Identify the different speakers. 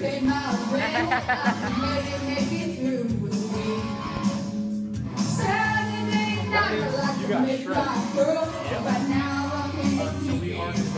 Speaker 1: my. I make it through. Saturday night, I like to my girl. Yep. Now, I'm in the